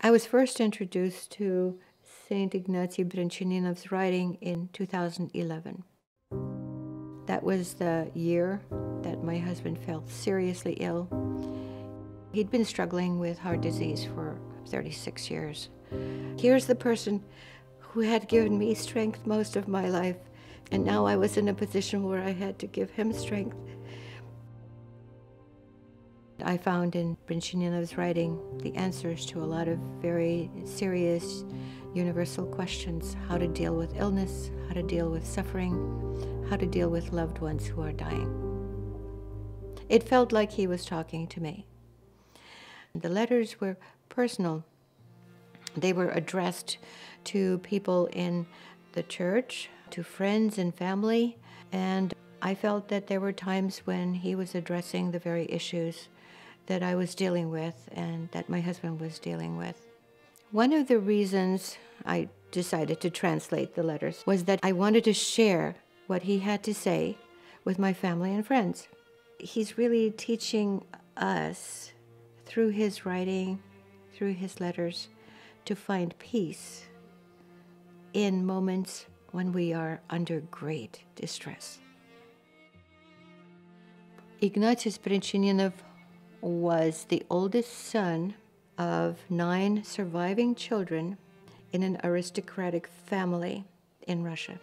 I was first introduced to St. Ignatius Brianchaninov's writing in 2011. That was the year that my husband fell seriously ill. He'd been struggling with heart disease for 36 years. Here's the person who had given me strength most of my life, and now I was in a position where I had to give him strength. I found in Brianchaninov's writing the answers to a lot of very serious universal questions how to deal with illness, how to deal with suffering, how to deal with loved ones who are dying. It felt like he was talking to me. The letters were personal. They were addressed to people in the church, to friends and family, and I felt that there were times when he was addressing the very issues that I was dealing with and that my husband was dealing with. One of the reasons I decided to translate the letters was that I wanted to share what he had to say with my family and friends. He's really teaching us through his writing, through his letters, to find peace in moments when we are under great distress. Ignatius Brianchaninov was the oldest son of nine surviving children in an aristocratic family in Russia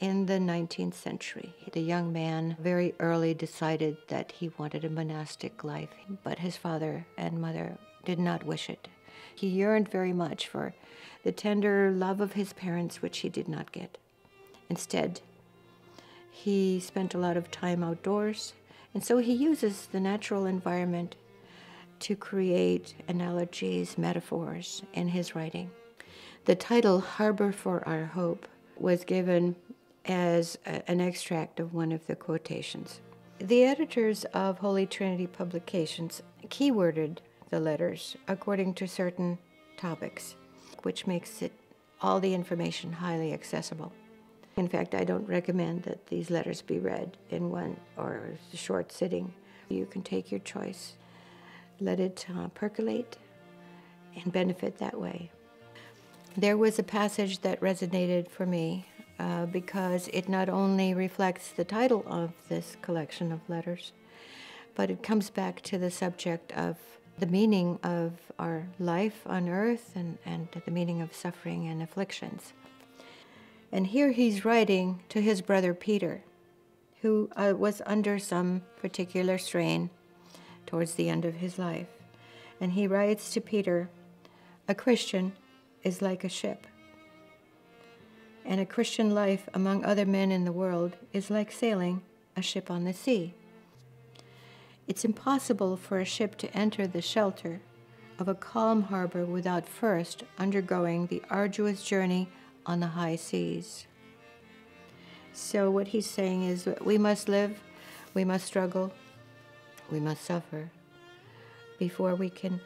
in the 19th century. The young man very early decided that he wanted a monastic life, but his father and mother did not wish it. He yearned very much for the tender love of his parents, which he did not get. Instead, he spent a lot of time outdoors, and so he uses the natural environment to create analogies, metaphors in his writing. The title, Harbor for Our Hope, was given as a, an extract of one of the quotations. The editors of Holy Trinity Publications keyworded the letters according to certain topics, which makes it all the information highly accessible. In fact, I don't recommend that these letters be read in one or short sitting. You can take your choice, let it uh, percolate, and benefit that way. There was a passage that resonated for me uh, because it not only reflects the title of this collection of letters, but it comes back to the subject of the meaning of our life on earth and, and the meaning of suffering and afflictions. And here he's writing to his brother Peter, who uh, was under some particular strain towards the end of his life. And he writes to Peter, A Christian is like a ship and a Christian life among other men in the world is like sailing a ship on the sea. It's impossible for a ship to enter the shelter of a calm harbor without first undergoing the arduous journey on the high seas. So, what he's saying is we must live, we must struggle, we must suffer before we can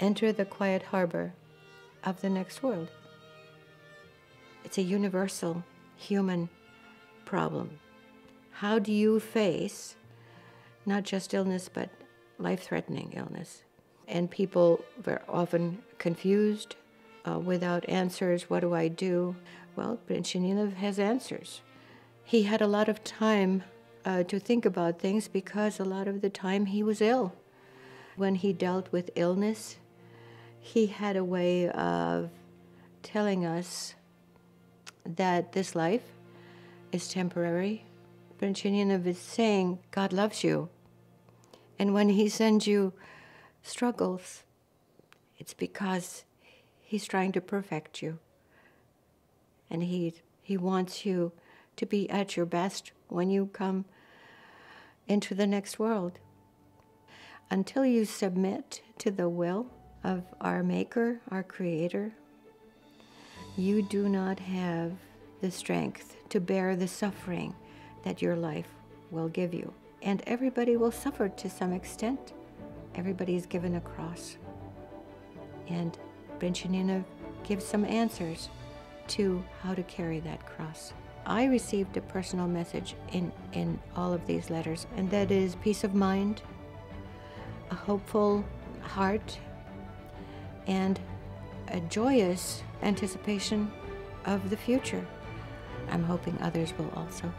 enter the quiet harbor of the next world. It's a universal human problem. How do you face not just illness, but life threatening illness? And people are often confused, uh, without answers. What do I do? Well, Brianchaninov has answers. He had a lot of time uh, to think about things because a lot of the time he was ill. When he dealt with illness, he had a way of telling us that this life is temporary. Brianchaninov is saying God loves you. And when he sends you struggles, it's because he's trying to perfect you. And he, he wants you to be at your best when you come into the next world. Until you submit to the will of our Maker, our Creator, you do not have the strength to bear the suffering that your life will give you. And everybody will suffer to some extent. Everybody is given a cross. And Brianchaninov gives some answers to how to carry that cross. I received a personal message in, in all of these letters, and that is peace of mind, a hopeful heart, and a joyous anticipation of the future. I'm hoping others will also.